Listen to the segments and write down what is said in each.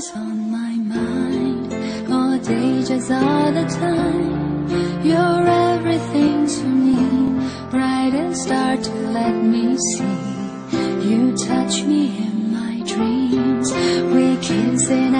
always on my mind. Cause ages all the time. You're everything to me. Brightest star to let me see. You touch me in my dreams. We kiss in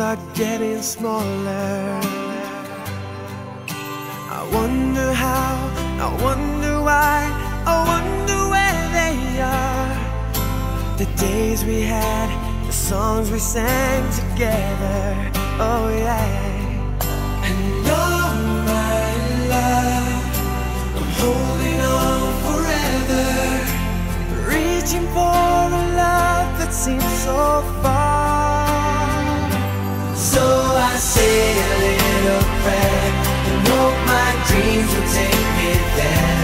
are getting smaller. I wonder how, I wonder why, I wonder where they are. The days we had, the songs we sang together, oh yeah. And all my love, I'm holding on forever, reaching for a love that seems so far say a little prayer and hope my dreams will take me there.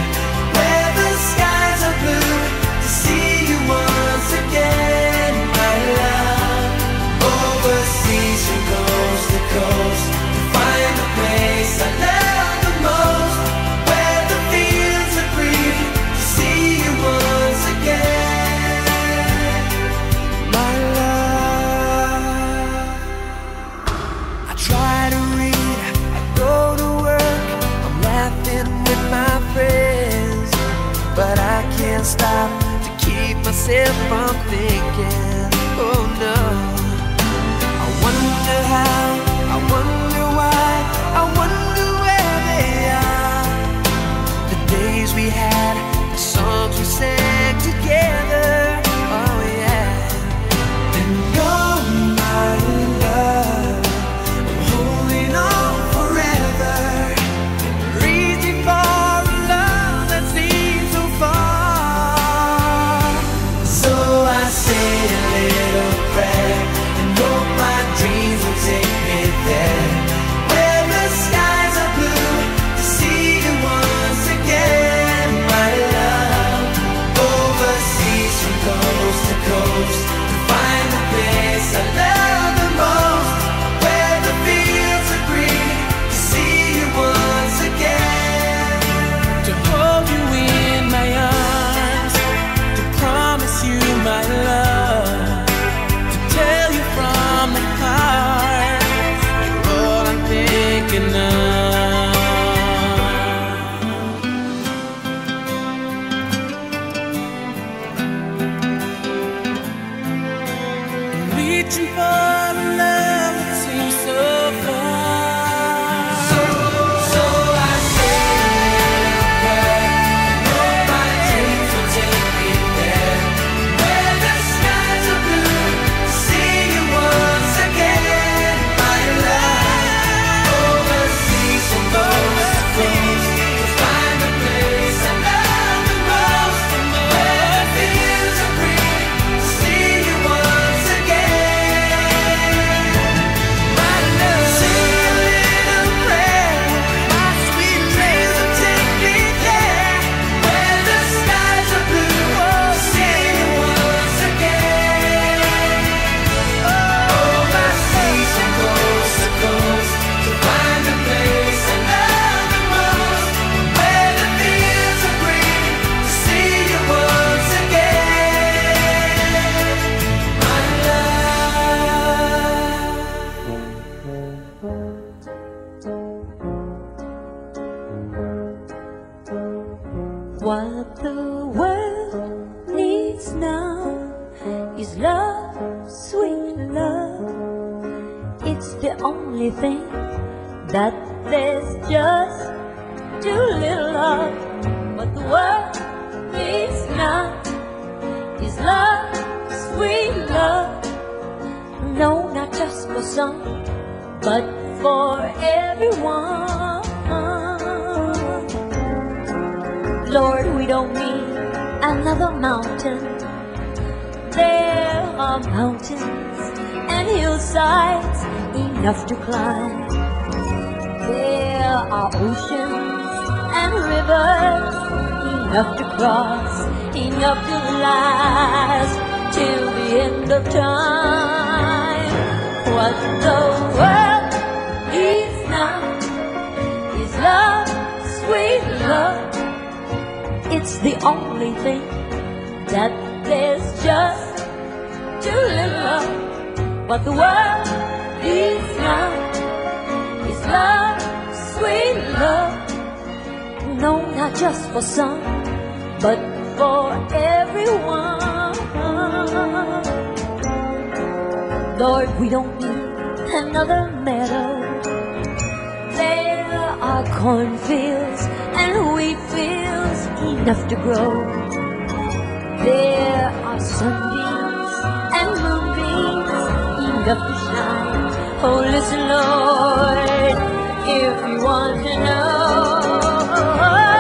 but for everyone. Lord, we don't need another mountain. There are mountains and hillsides enough to climb. There are oceans and rivers enough to cross, enough to last till the end of time. What the world He's not. His love, sweet love. It's the only thing that there's just to live on. But the world is not. His love, sweet love. No, not just for some, but for everyone. Lord, we don't need another medal our cornfields and wheat fields enough to grow. There are sunbeams and moonbeams enough to shine. Oh, listen, Lord, if you want to know.